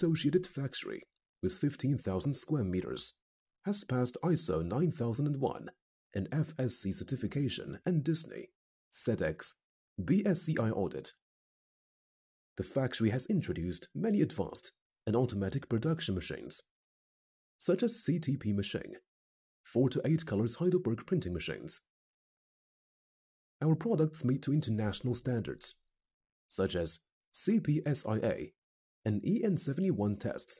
associated factory with 15,000 square meters has passed ISO 9001 and FSC certification and Disney, SEDEX, BSCI audit. The factory has introduced many advanced and automatic production machines, such as CTP machine, 4 to 8 colors Heidelberg printing machines. Our products meet to international standards, such as CPSIA and EN71 tests